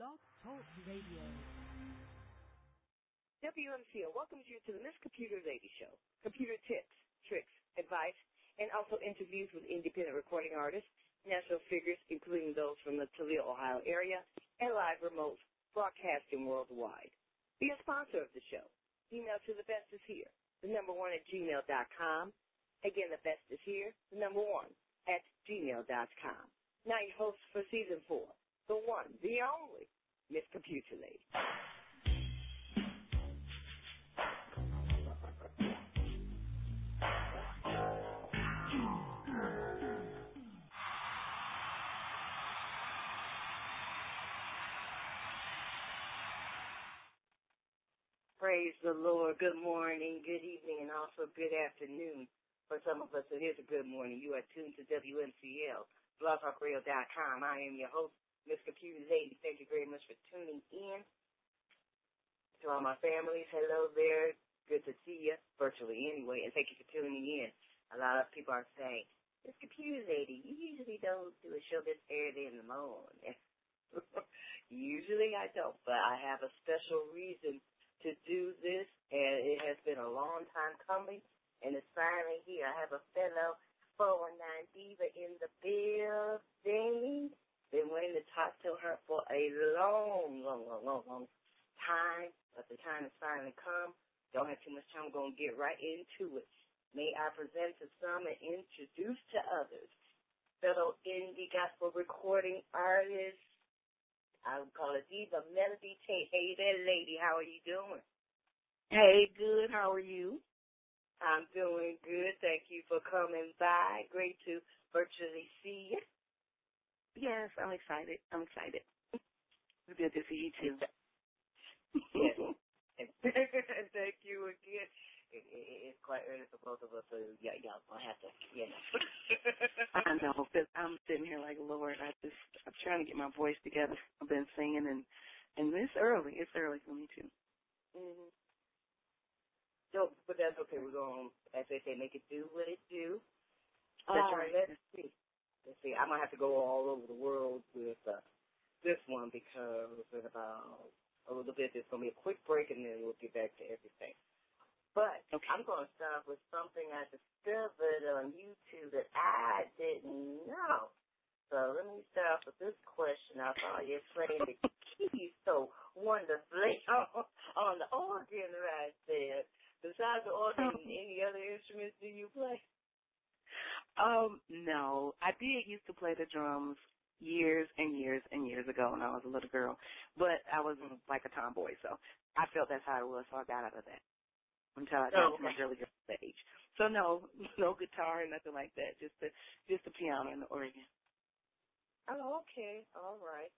Blog Talk Radio. WMCL welcomes you to the Miss Computer Lady Show. Computer tips, tricks, advice, and also interviews with independent recording artists, national figures, including those from the Toledo, Ohio area, and live remote broadcasting worldwide. Be a sponsor of the show. Email to the best is here, the number one at gmail.com. Again, the best is here, the number one at gmail.com. Now your host for season four, the one, the only, Miss Computer Lady. Praise the Lord. Good morning, good evening, and also good afternoon. For some of us, it is a good morning. You are tuned to WMCL, blogtalkradio.com. I am your host, Miss Computer Lady. Thank you very much for tuning in. To all my families, hello there. Good to see you, virtually anyway, and thank you for tuning in. A lot of people are saying, Miss Computer Lady, you usually don't do a show this early in the morning. usually I don't, but I have a special reason to do this, and it has been a long time coming, and it's finally here. I have a fellow 419 Diva in the building. Been waiting to talk to her for a long, long, long, long, long time, but the time has finally come. Don't have too much time. I'm going to get right into it. May I present to some and introduce to others fellow indie gospel recording artists, I would call it Diva Melody Tate. Hey there, lady. How are you doing? Hey, good. How are you? I'm doing good. Thank you for coming by. Great to virtually see you. Yes, I'm excited. I'm excited. It's good to see you too. yes. Thank you again. It, it, it's quite early for both of us, so yeah, y'all gonna have to, you know. I know, because I'm sitting here like, Lord, I just, I'm trying to get my voice together. I've been singing, and and it's early. It's early for me too. Mm-hmm. So, but that's okay. We're going, as they say, make it do what it do. All right. Let's see. Let's see. I might have to go all over the world with uh, this one because in about a little bit, there's going to be a quick break, and then we'll get back to everything. But Okay. I'm going to start with something I discovered on YouTube that I didn't know. So let me start off with this question. I saw you playing the keys so wonderfully on, on the organ right there. Besides the organ, any other instruments do you play? Um, no, I did used to play the drums years and years and years ago when I was a little girl, but I was like a tomboy, so I felt that's how it was, so I got out of that until I got Oh, to my okay. earlier stage. So no, no guitar, nothing like that. Just the just the piano and the organ. Oh, okay. All right.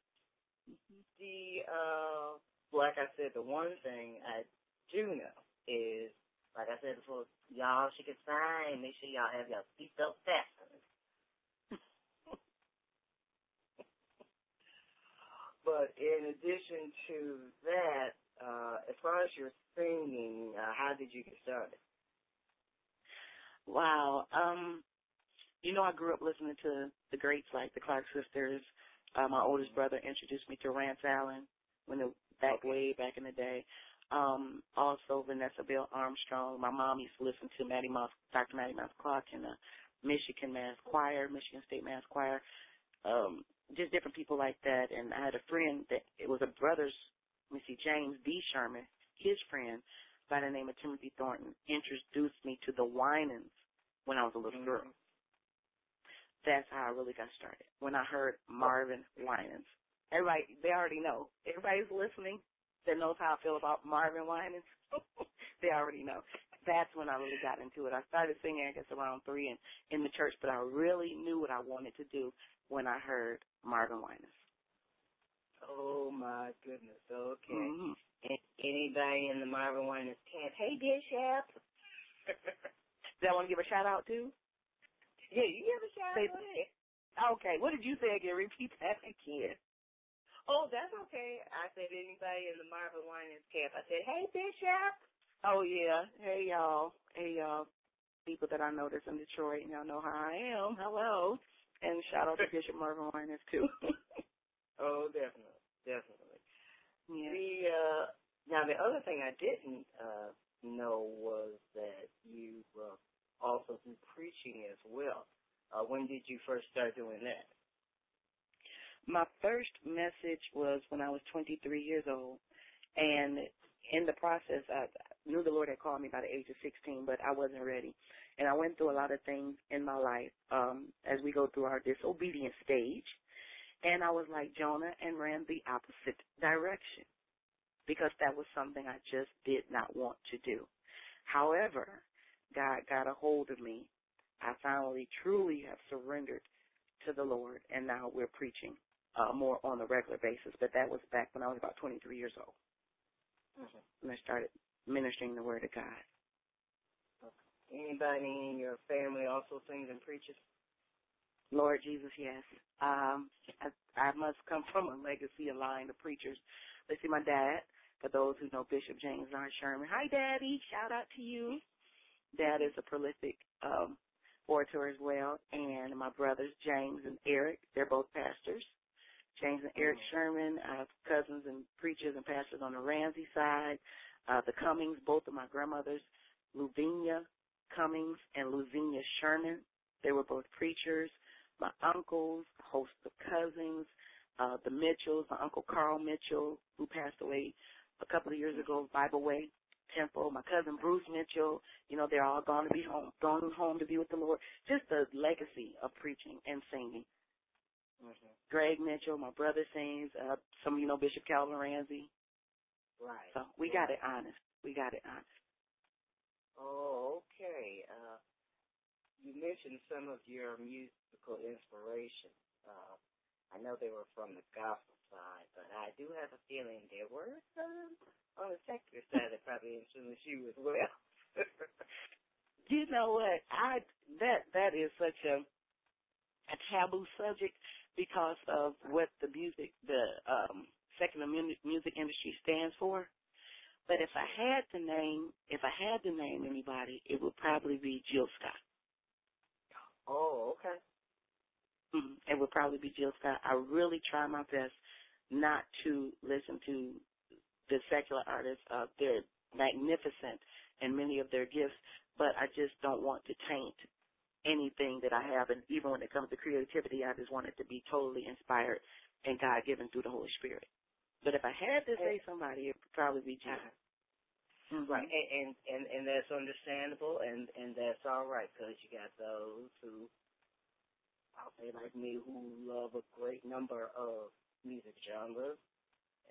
The, uh, like I said, the one thing I do know is, like I said before, y'all should get signed. Make sure y'all have your seatbelt fastened. but in addition to that, uh, as far as your singing, uh, how did you get started? Wow. Um, you know, I grew up listening to the greats like the Clark sisters. Uh, my oldest brother introduced me to Rance Allen when it back Okay. way back in the day. Um, also Vanessa Bell Armstrong. My mom used to listen to Mattie Moss, Dr. Mattie Moss Clark in the Michigan Mass Choir, Michigan State Mass Choir. Um, just different people like that. And I had a friend that it was a brother's, let me see, James D. Sherman, his friend by the name of Timothy Thornton, introduced me to the Winans when I was a little girl. Mhm. That's how I really got started. When I heard Marvin Winans. Everybody, they already know. Everybody's listening that knows how I feel about Marvin Winans. they already know. That's when I really got into it. I started singing, I guess, around three and in the church, but I really knew what I wanted to do when I heard Marvin Winans. Oh my goodness. Okay. hmm Anybody in the Marvin Winans camp? Hey, Bishop. Did I want to give a shout out to? yeah, you give a shout Say- out. Okay, what did you say again? Repeat that again. Oh, that's okay. I said anybody in the Marvin Winans camp. I said, hey, Bishop. Oh yeah. Hey y'all. Hey y'all. People that I know that's in Detroit y'all know how I am. Hello. And shout out to Bishop Marvin Winans too. Oh, definitely. definitely. Yeah. The uh, now the other thing I didn't uh, know was that you uh, also do preaching as well. Uh, when did you first start doing that? My first message was when I was 23 years old, and in the process, I knew the Lord had called me by the age of 16, but I wasn't ready. And I went through a lot of things in my life um, as we go through our disobedience stage. And I was like Jonah and ran the opposite direction because that was something I just did not want to do. However, God got a hold of me. I finally truly have surrendered to the Lord, and now we're preaching uh, more on a regular basis. But that was back when I was about 23 years old. Mm-hmm. When I started ministering the Word of God. Anybody in your family also sings and preaches? Lord Jesus, yes. Um, I, I must come from a legacy, a line of preachers. Let's see, my dad, for those who know Bishop James R. Sherman. Hi, Daddy. Shout out to you. Dad is a prolific um, orator as well. And my brothers, James and Eric, they're both pastors. James and Eric. Sherman, have cousins and preachers and pastors on the Ramsey side. Uh, the Cummings, both of my grandmothers, Luvinia Cummings and Luvinia Sherman. They were both preachers. My uncles, a host of cousins, uh, the Mitchells, my uncle Carl Mitchell, who passed away a couple of years ago, Bible Way Temple, my cousin Bruce Mitchell, you know, they're all gone to be home, gone home to be with the Lord. Just a legacy of preaching and singing. Mm-hmm. Greg Mitchell, my brother sings, uh, some of you know Bishop Calvin Ramsey. Right. So we got it honest. We got it honest. Oh, okay. Uh, you mentioned some of your musical inspiration. Uh, I know they were from the gospel side, but I do have a feeling there were some on the secular side that probably influenced you as well. You know what? I that that is such a a taboo subject because of what the music the um secular music industry stands for. But if I had to name if I had to name anybody, it would probably be Jill Scott. oh, okay. Mhm. It would probably be Jill Scott. I really try my best not to listen to the secular artists. Uh, they're magnificent in many of their gifts, but I just don't want to taint anything that I have. And even when it comes to creativity, I just want it to be totally inspired and God given through the Holy Spirit. But if I had to say somebody, it would probably be Jill. Mhm. Right, and, and and that's understandable, and and that's all right because you got those who, I'll say like me, who love a great number of music genres,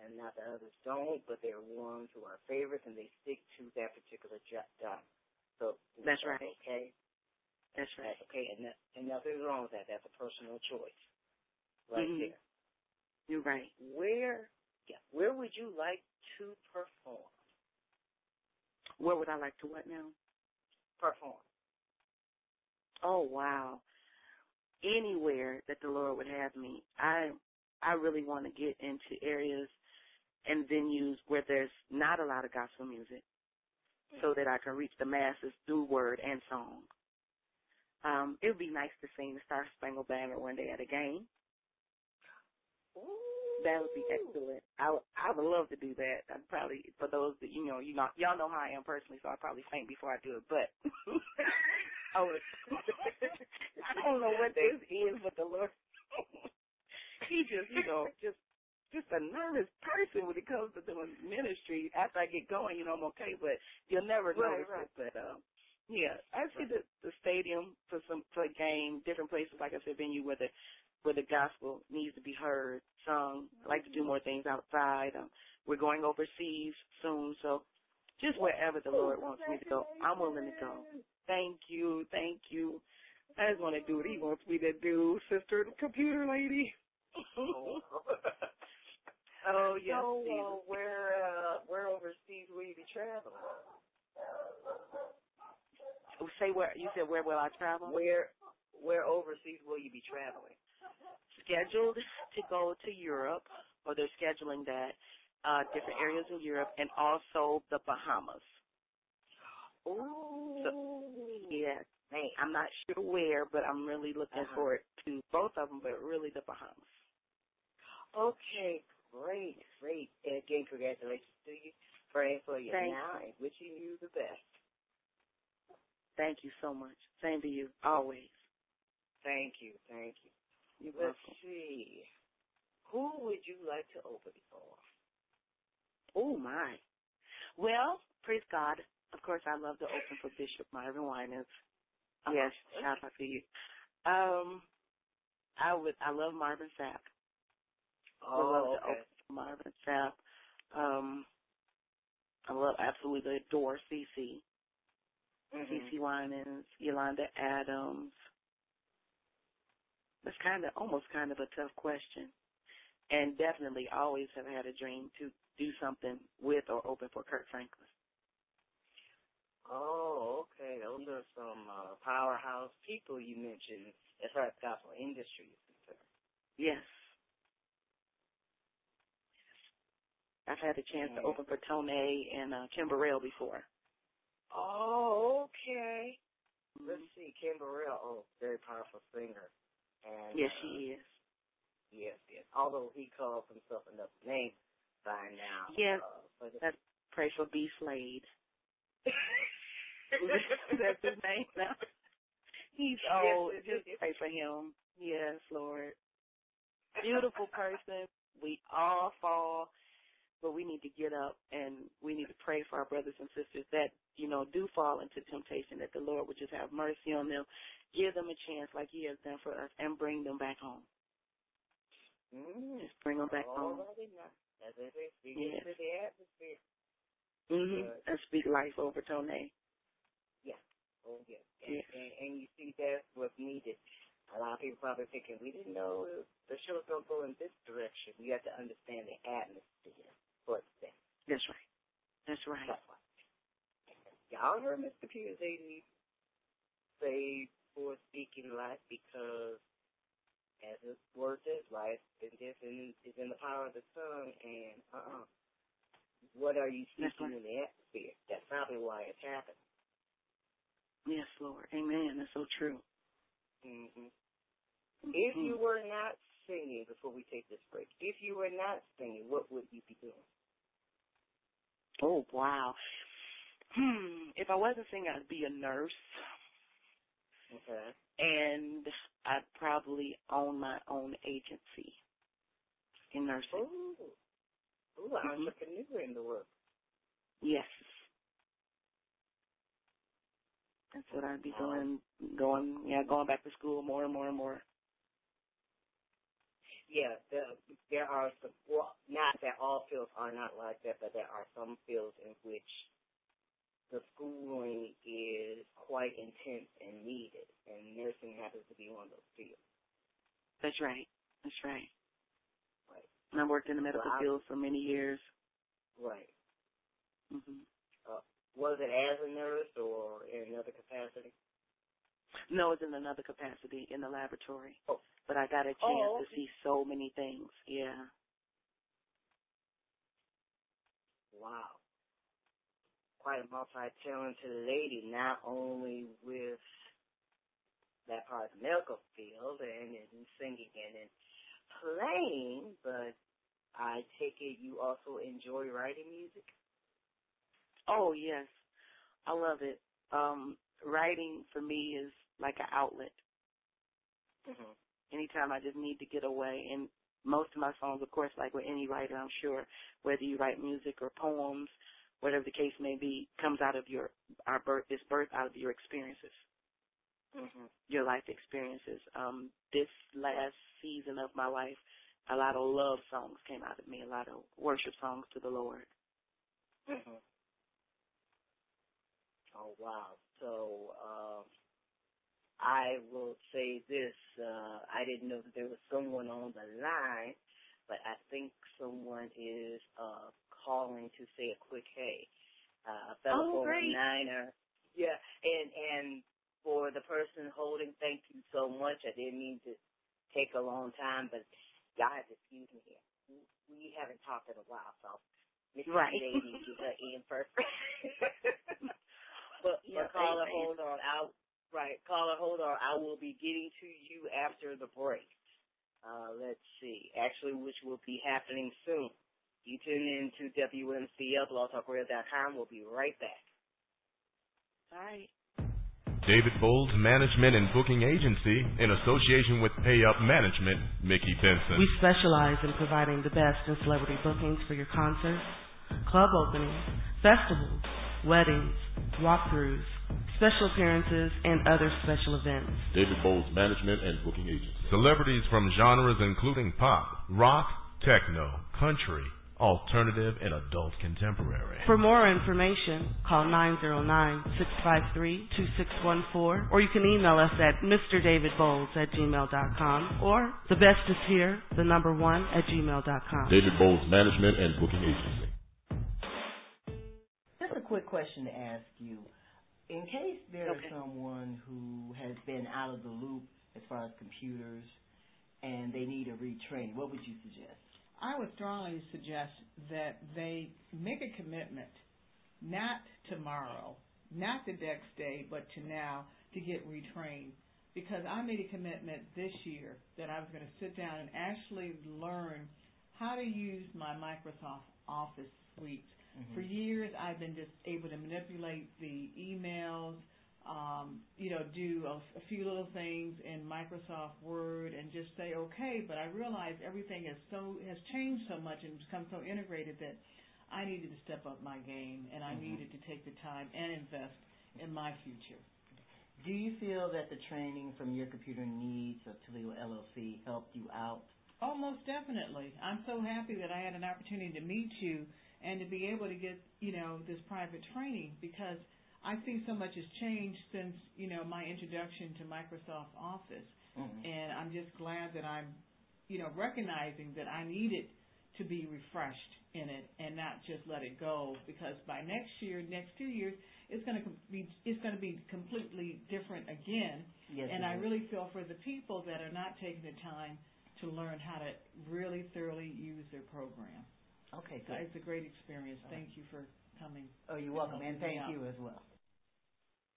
and not that others don't, but there are ones who are favorites and they stick to that particular genre. So That's right. Okay, That's right. okay, and that, and nothing's wrong with that. That's a personal choice, right Mhm. there. You're right. Where, yeah, where would you like to perform? Where would I like to what now? Perform. Oh wow. Anywhere that the Lord would have me. I I really want to get into areas and venues where there's not a lot of gospel music so that I can reach the masses through word and song. Um, it would be nice to sing the Star Spangled Banner one day at a game. That would be excellent. I would, I would love to do that. I'd probably, for those that you know, you know, y'all know how I am personally, so I'd probably faint before I do it. But I would. I don't know what this is, but the Lord, he just, you know, just, just a nervous person when it comes to doing ministry. After I get going, you know, I'm okay, but you'll never Right, notice right. it. But um, yeah, I see the the stadium for some for a game, different places, like I said, venue where the where the gospel needs to be heard, sung. I like to do more things outside. Um, we're going overseas soon, so just wherever the Lord wants me to go, I'm willing to go. Thank you, thank you. I just want to do what He wants me to do, sister, computer lady. oh yes, So, uh, where uh, where overseas will you be traveling? Say where you said where will I travel? Where where overseas will you be traveling? Scheduled to go to Europe, or they're scheduling that uh, different areas in Europe, and also the Bahamas. Oh, So, yeah. I'm not sure where, but I'm really looking uh-huh. forward to both of them, but really the Bahamas. Okay, great, great. And again, congratulations to you. Praying for you Thank now and wishing you the best. Thank you so much. Same to you, always. Thank you, thank you. You're Let's welcome. see. Who would you like to open for? Oh my. Well, praise God. Of course, I love to open for Bishop Marvin Winans. Yes, shout out to you. Um, I would. I love Marvin Sapp. Oh, I love Oh, to okay. open for Marvin Sapp. Um, I love absolutely adore CeCe. Mhm. CeCe Winans, Yolanda Adams. That's kind of almost kind of a tough question, and definitely always have had a dream to do something with or open for Kirk Franklin. Oh, okay. Those are some uh, powerhouse people you mentioned as far as gospel industry is concerned. Yes. I've had the chance to Mhm. open for Tone and uh, Kim Burrell before. Oh, okay. Let's see, Kim Burrell. Oh, very powerful singer. And Yes, uh, she is. Yes, yes. Although he calls himself another name by now. Yes. Uh, That's Pray for B. Slade. That's his name now. He's old. Yes, Just pray for him. Yes, Lord. Beautiful person. We all fall, but we need to get up and we need to pray for our brothers and sisters that, you know, do fall into temptation, that the Lord would just have mercy on them, give them a chance like he has done for us, and bring them back home. Mm. Just bring them back home. Now. As they say, speak Yes. into the atmosphere. hmm Good. And speak life over Tone. Yeah. Oh, yes. Yes. And, and you see, that's what's needed. A lot of people probably thinking, we didn't know the show's going to go in this direction. You have to understand the atmosphere for that. That's right. That's right. That's. Y'all heard Mr. Peters they say for speaking life because as his word says, life is just in is in the power of the tongue and uh uh what are you speaking right. in the atmosphere? That's probably why it's happening. Yes, Lord. Amen. That's so true. hmm If Mhm. you were not singing before we take this break, if you were not singing, what would you be doing? Oh wow. Hmm. If I wasn't singing, I'd be a nurse, Okay. and I'd probably own my own agency in nursing. Ooh. Ooh, Mhm. entrepreneur in the world. Yes. That's what I'd be doing. Going, yeah, going back to school more and more and more. Yeah, the, there are some, well, not that all fields are not like that, but there are some fields in which the schooling is quite intense and needed, and nursing happens to be one of those fields. That's right. That's right. Right. And I worked in the medical Wow. field for many years. Right. hmm Was it as a nurse or in another capacity? No, it's in another capacity in the laboratory. Oh. But I got a chance Oh, to see so many things. Yeah. Wow. Quite a multi-talented lady, not only with that part of the medical field and in singing and in playing, but I take it you also enjoy writing music? Oh yes, I love it. Um, writing for me is like an outlet. Mm-hmm. Anytime I just need to get away, and most of my songs, of course, like with any writer, I'm sure, whether you write music or poems, whatever the case may be, comes out of your our birth is birth out of your experiences, Mm-hmm. your life experiences. Um, this last season of my life, a lot of love songs came out of me, a lot of worship songs to the Lord. Mm-hmm. Oh wow. So um I will say this, uh I didn't know that there was someone on the line, but I think someone is uh calling to say a quick hey. Uh fellow Oh, niner. Yeah, and and for the person holding, thank you so much. I didn't mean to take a long time, but guys, excuse me here. We- We haven't talked in a while, so Miss Right. Lady get her in first. but, Yeah, but caller, hold on. I'll right, caller, hold on. I will be getting to you after the break. Uh, let's see. Actually, which will be happening soon. You tune in to WMCL, blogtalkradio.com. We'll be right back. All right. David Bowles Management and Booking Agency in association with Pay Up Management, Mickey Benson. We specialize in providing the best in celebrity bookings for your concerts, club openings, festivals, weddings, walkthroughs, special appearances, and other special events. David Bowles Management and Booking Agency. Celebrities from genres including pop, rock, techno, country, alternative, and adult contemporary. For more information, call 909-653-2614 or you can email us at mrdavidbowles at gmail.com or the best is here, the number one at gmail.com. David Bowles Management and Booking Agency. Just a quick question to ask you. In case there's okay. someone who has been out of the loop as far as computers and they need a retraining, what would you suggest? I would strongly suggest that they make a commitment, not tomorrow, not the next day, but to now to get retrained. Because I made a commitment this year that I was going to sit down and actually learn how to use my Microsoft Office suite. Mm-hmm. For years, I've been just able to manipulate the emails, um, you know, do a, a few little things in Microsoft Word and just say okay. But I realized everything is so has changed so much and become so integrated that I needed to step up my game and I mm-hmm. needed to take the time and invest in my future. Do you feel that the training from your computer needs of Toledo LLC helped you out? Oh, most definitely. I'm so happy that I had an opportunity to meet you and to be able to get, you know, this private training because I see so much has changed since you know my introduction to Microsoft Office, mm-hmm. and I'm just glad that I'm, you know, recognizing that I needed to be refreshed in it and not just let it go because by next year, next two years, it's going to be it's going to be completely different again. Yes, and I is. really feel for the people that are not taking the time to learn how to really thoroughly use their program. Okay, so it's a great experience. Thank you for coming. Oh, you're welcome, and thank you as well.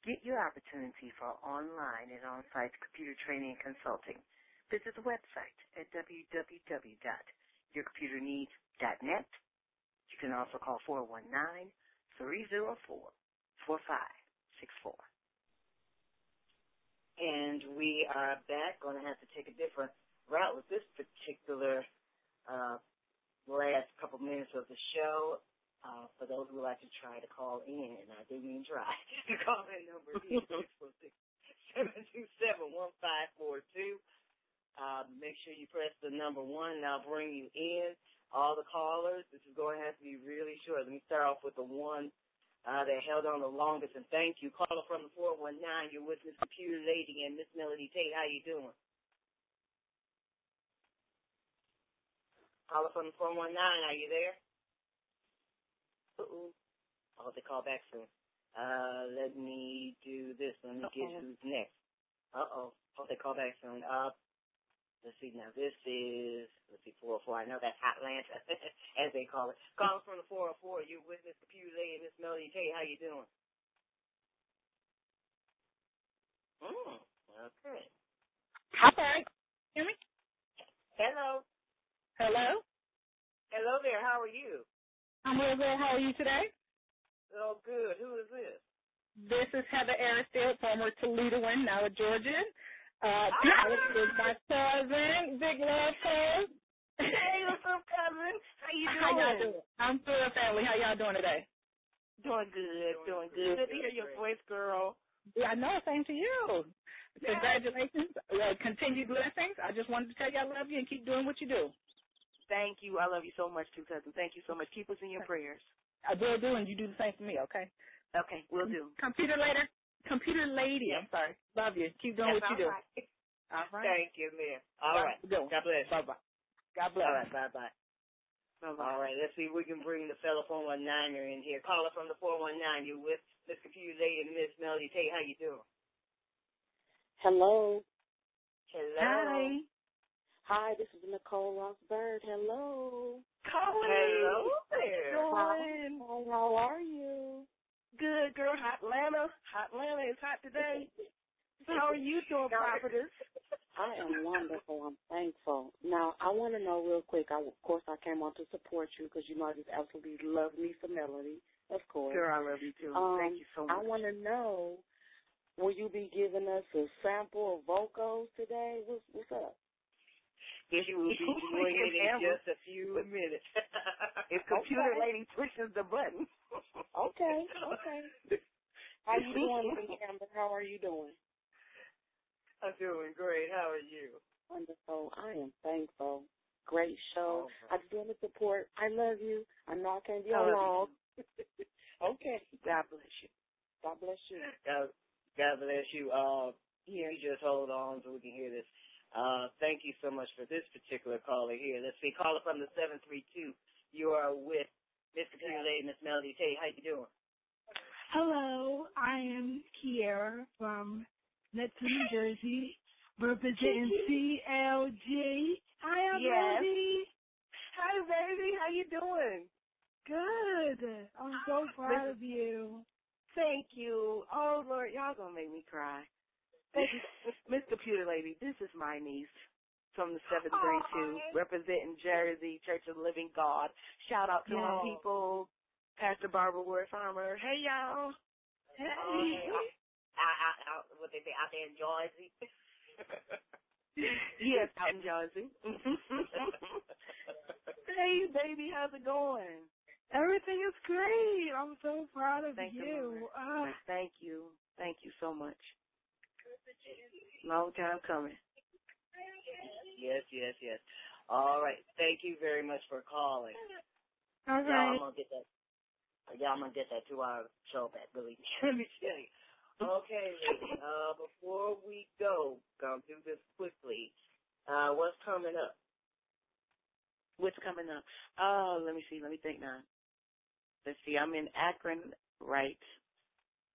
Get your opportunity for online and on-site computer training and consulting. Visit the website at www.yourcomputerneeds.net. You can also call 419-304-4564. And we are back. Going to have to take a different route with this particular uh, last couple minutes of the show. Uh, for those who would like to try to call in, and I didn't even try, the call in number is 646-727-1542. Uh, make sure you press the number one, and I'll bring you in. All the callers, this is going to have to be really short. Let me start off with the one uh, that held on the longest, and thank you. Caller from the 419, you're with Miss Computer Lady and Miss Melody Tate. How you doing? Caller from the 419, are you there? Uh-oh. I'll have to call back soon. Uh, let me do this. Let me get who's next. Uh-oh. Hope they call back soon. Uh, let's see now. This is, let's see, 404. I know that's Atlanta, as they call it. Call from the 404. You're with Miss Computer Lady and Miss Melody K. How you doing? Mm, okay. Hi. Hear me? Hello. Hello. Hello there. How are you? I'm real good. How are you today? Oh, good. Who is this? This is Heather Aristide, former Toledoan, now a Georgian. Uh, ah! this is my cousin, Big Love Cuz. Hey, what's up, cousin? How you doing? How y'all doing? I'm good, family. How y'all doing today? Doing good, doing good. Good to hear your voice, girl. Yeah, I know. Same to you. Congratulations. Uh, continued blessings. I just wanted to tell you I love you and keep doing what you do. Thank you. I love you so much too, cousin. Thank you so much. Keep us in your prayers. I will do, and you do the same for me, okay? Okay, we'll do. Computer later. Computer lady. I'm sorry. Love you. Keep doing That's what you do. Right. All right. Thank you, man. All, All right. right. God bless. Bye bye. God bless. All right. Bye bye. All right, let's see if we can bring the fellow 419er in here. Caller from the 419. You with Miss Computer Lady and Miss Melody Tate. How you doing? Hello. Hello. Hi. Hi, this is Nicole Ross Bird. Hello. Colin. Hello there. Hi. How are you? Good, girl. Hot Atlanta. Hot Atlanta is hot today. How are you doing, prophetess? I am wonderful. I'm thankful. Now, I want to know real quick. I, of course, I came on to support you because you know I just absolutely love me some melody. Of course. Girl, I love you too. Um, Thank you so much. I want to know, will you be giving us a sample of vocals today? What's, what's up? If She will be doing it in just a few minutes. if computer Okay. lady pushes the button. Okay, okay. How you doing, Amber? How are you doing? I'm doing great. How are you? Wonderful. I am thankful. Great show. I just want to support. I love you. I know I can't be I on love long. okay. God bless you. God bless you. God, God bless you. Uh, Yeah. you just hold on so we can hear this. Uh, thank you so much for this particular caller here. Let's see, caller from the 732. You are with Miss Computer Lady, Miss Melody Tate. How you doing? Hello, I am Kiera from Edison, New Jersey, representing CLG. Hi, I'm Yes. Melody. Hi, baby. How you doing? Good. I'm so proud of you. Thank you. Oh Lord, y'all gonna make me cry. Miss Computer Lady, this is my niece from the seventh grade too, representing Jersey Church of the Living God. Shout out to my people, Pastor Barbara Ward Farmer. Hey y'all. Hey. Out, out, out, what they say, out there in Jersey. yes, out in Jersey. hey baby, how's it going? Everything is great. I'm so proud of Thank you. Uh, Thank you. Thank you so much. Long time coming. Yes, yes, yes. All right. Thank you very much for calling. all Y'all, I'm gonna get that. Y'all, I'm gonna get that two-hour show back. Believe me. Let me tell you. Okay, lady. Uh, before we go, gonna do this quickly. Uh, what's coming up? What's coming up? Oh, let me see. Let me think now. Let's see. I'm in Akron, right,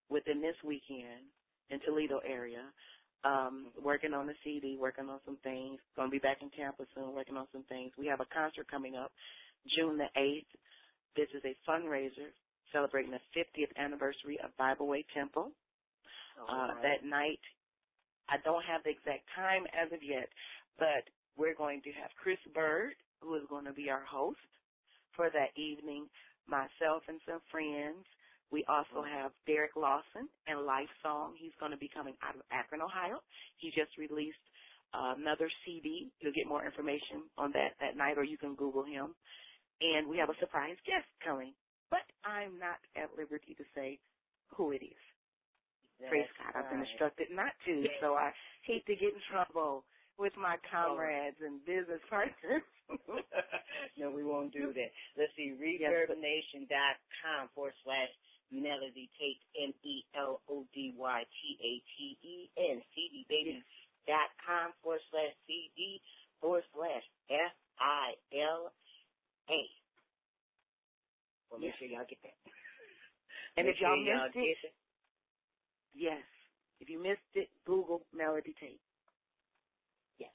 within this weekend in Toledo area. Um, working on the CD, working on some things. Going to be back in Tampa soon, working on some things. We have a concert coming up June the 8th. This is a fundraiser celebrating the 50th anniversary of Bible Way Temple. Uh, that night, I don't have the exact time as of yet, but we're going to have Chris Bird, who is going to be our host for that evening, myself and some friends. We also have Derek Lawson and Life Song. He's going to be coming out of Akron, Ohio. He just released uh, another CD. You'll get more information on that that night, or you can Google him. And we have a surprise guest coming, but I'm not at liberty to say who it is. Praise That's God. I've been instructed not to, so I hate to get in trouble with my comrades and business partners. no, we won't do that. Let's see, reverbnation.com forward slash Melody Tate, M E L O D Y T A T E N, CD baby dot com forward slash CD forward slash F I L A. Well, make Yes. sure y'all get that. And Make if y'all sure y'all missed it, get yes. If you missed it, Google Melody Tate. Yes.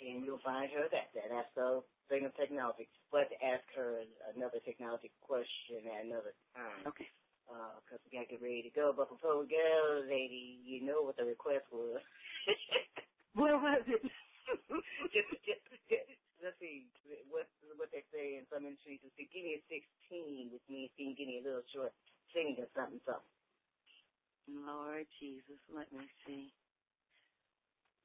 And you'll find her that. that that's the thing of technology. We'll have to ask her another technology question at another time. Okay. Uh, because we got to get ready to go. But before we go, lady, you know what the request was. What was it? just, just, just, let's see what what they say in some industries. is to give me a 16, which means you can give me a little short singing or something, something. Lord Jesus, let me see.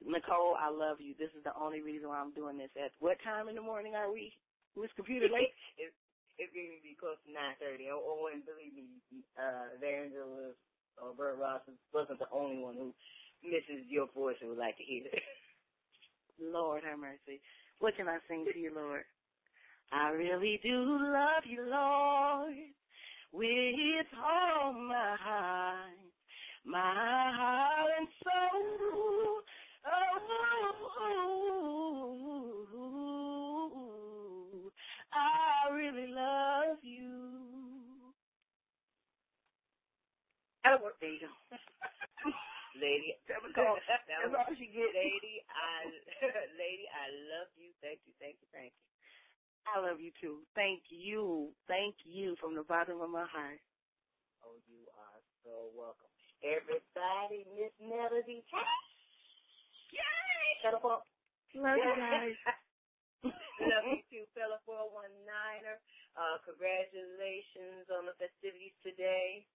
Nicole, I love you. This is the only reason why I'm doing this. At what time in the morning are we? Miss Computer Late? it's it's going to be close to 9:30. Oh, oh, and believe me, uh, Evangelist or Bert Ross wasn't the only one who misses your voice and would like to hear it. Lord have mercy. What can I sing to you, Lord? I really do love you, Lord, with all my heart, my heart and soul. Oh, I really love you. That'll work. There you go. Lady, that that's was- all she gets. Lady, I, lady, I love you. Thank you, thank you, thank you. I love you too. Thank you. Thank you from the bottom of my heart. Oh, you are so welcome. Everybody, Miss Melody. Yay! Love you guys. Love you too, fellow 419er. Uh, congratulations on the festivities today.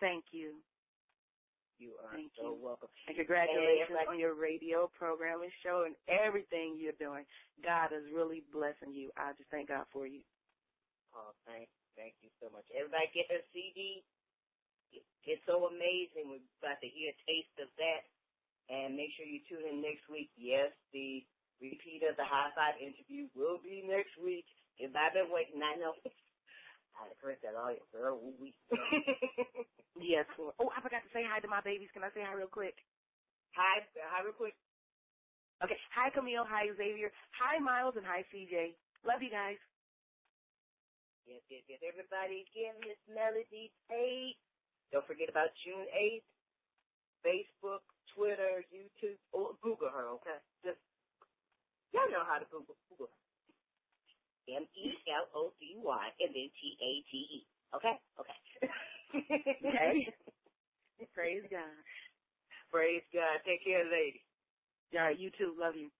Thank you. You are Thank so you. welcome. And congratulations And on your radio program and show and everything you're doing. God is really blessing you. I just thank God for you. Oh, thank, thank you so much. Everybody get their CD. It's so amazing. We're about to hear a taste of that. And make sure you tune in next week. Yes, the repeat of the high five interview will be next week. If I've been waiting, I know. I heard that all girl. We. Yes, Lord. Oh, I forgot to say hi to my babies. Can I say hi real quick? hi, hi, real quick. Okay. Hi, Camille. Hi, Xavier. Hi, Miles, and hi, CJ. Love you guys. Yes, yes, yes. Everybody again, Miss Melody Tate. Don't forget about June 8th. Facebook, Twitter, YouTube. Oh, Google her, okay? Just, y'all know how to Google, Google her. M-E-L-O-D-Y and then T-A-T-E. Okay? Okay. Okay. Praise God. Praise God. Take care, lady. All right. You too. Love you.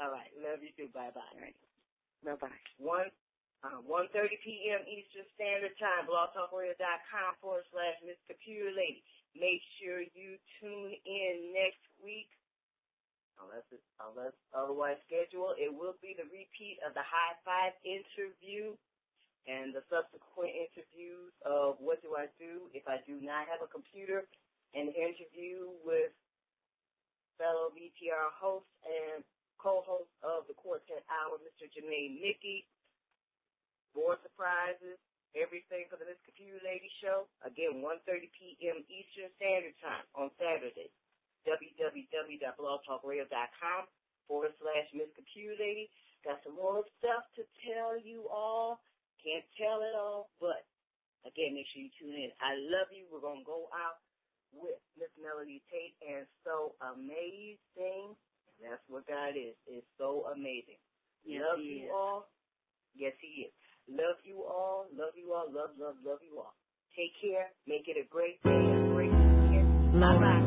All right. Love you too. Bye-bye. All right. Bye-bye. One, uh, 1.30 p.m. Eastern Standard Time, blogtalkradio.com forward slash Miss Computer Lady. Make sure you tune in next week. Unless it's, unless otherwise scheduled, it will be the repeat of the High Five interview and the subsequent interviews of What Do I Do If I Do Not Have a Computer, an interview with fellow BTR host and co-host of the Quartet Hour, Mr. Jermaine Mickey. More surprises, everything for the Miss Computer Lady Show. Again, 1.30 p.m. Eastern Standard Time on Saturday. www.blogtalkradio.com forward slash Miss Computer Lady. Got some more stuff to tell you all. Can't tell it all, but again, make sure you tune in. I love you. We're going to go out with Miss Melody Tate and so amazing. That's what God is. It's so amazing. Yes, love you is. all. Yes, He is. Love you all. Love you all. Love, love, love you all. Take care. Make it a great day, a great weekend. Lord. Bye-bye.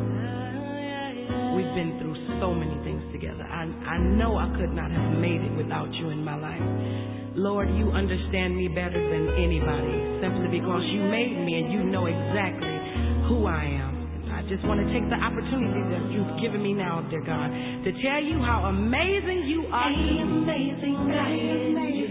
We've been through so many things together. I, I know I could not have made it without you in my life. Lord, you understand me better than anybody simply because you made me and you know exactly who I am. I just want to take the opportunity that you've given me now, dear God, to tell you how amazing you are. amazing, amazing, Your love's